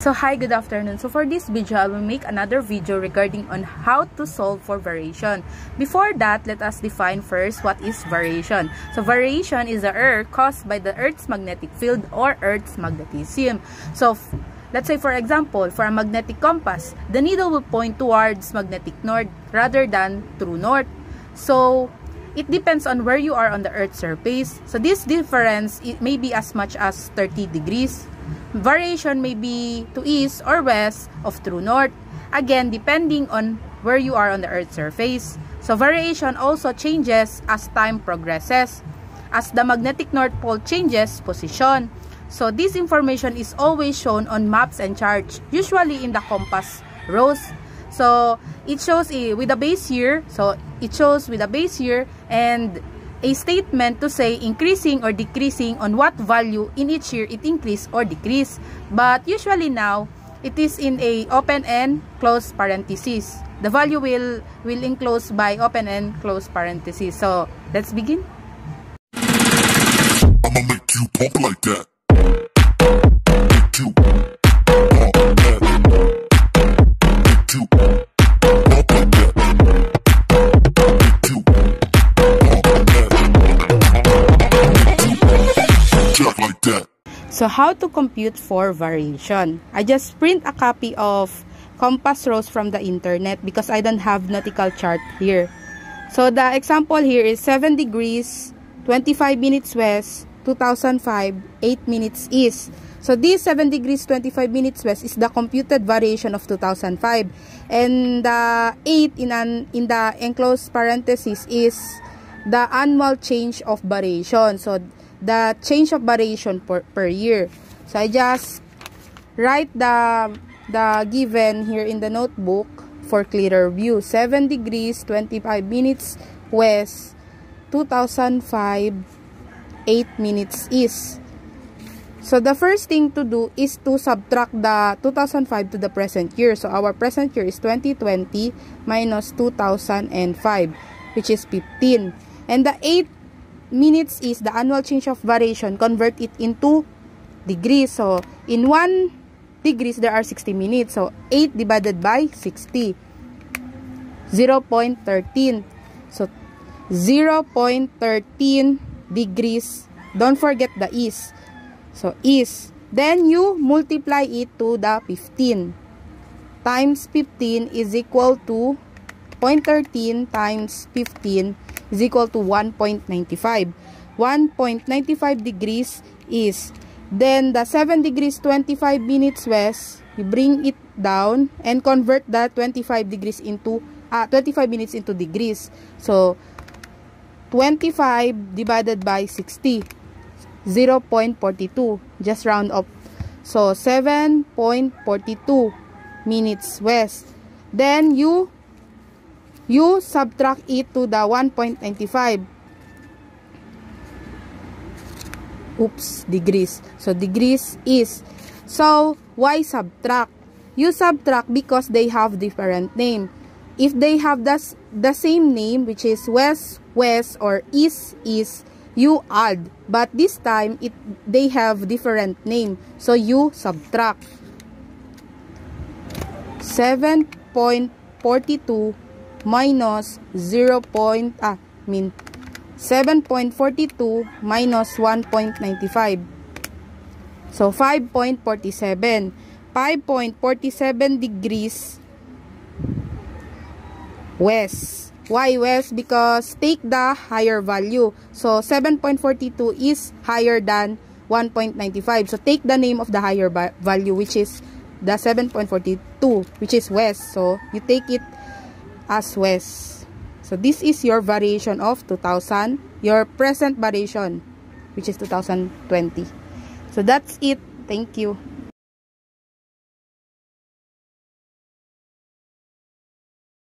So hi, good afternoon. So for this video, I will make another video regarding on how to solve for variation. Before that, let us define first what is variation. So variation is the error caused by the Earth's magnetic field or Earth's magnetism. So let's say for example, for a magnetic compass, the needle will point towards magnetic north rather than true north. So it depends on where you are on the Earth's surface. So this difference it may be as much as 30 degrees Variation may be to east or west of true north, again depending on where you are on the Earth's surface. So variation also changes as time progresses, as the magnetic north pole changes position. So this information is always shown on maps and charts, usually in the compass rose. So it shows with a base year. so it shows with a base year and a statement to say increasing or decreasing on what value in each year it increase or decrease. But usually now, it is in a open and close parenthesis. The value will, will enclose by open and close parenthesis. So, let's begin. I'ma make you pump like that. Make you So how to compute for variation? I just print a copy of compass rose from the internet because I don't have nautical chart here. So the example here is 7 degrees, 25 minutes west, 2005, 8 minutes east. So this 7 degrees 25 minutes west is the computed variation of 2005 and the 8 in an in the enclosed parenthesis is the annual change of variation. So the change of variation per, per year. So I just write the the given here in the notebook for clearer view. 7 degrees 25 minutes west 2005 8 minutes east. So the first thing to do is to subtract the 2005 to the present year. So our present year is 2020 minus 2005 which is 15. And the 8 minutes is the annual change of variation. Convert it into degrees. So, in 1 degrees, there are 60 minutes. So, 8 divided by 60. 0 0.13. So, 0 0.13 degrees. Don't forget the is. So, is. Then, you multiply it to the 15. Times 15 is equal to 0.13 times 15 is equal to 1.95. 1.95 degrees is then the 7 degrees 25 minutes west you bring it down and convert that 25 degrees into uh, 25 minutes into degrees so 25 divided by 60 0 0.42 just round up. So 7.42 minutes west. Then you you subtract it to the 1.95 oops degrees. So degrees is so why subtract? You subtract because they have different name if they have the, the same name which is west west or east east you add but this time it they have different name so you subtract 7.42 minus 0. Point, ah, mean 7.42 minus 1.95. So 5.47. 5.47 degrees west. Why west? Because take the higher value. So 7.42 is higher than 1.95. So take the name of the higher value which is the 7.42 which is west. So you take it as west. So this is your variation of 2000, your present variation, which is 2020. So that's it. Thank you.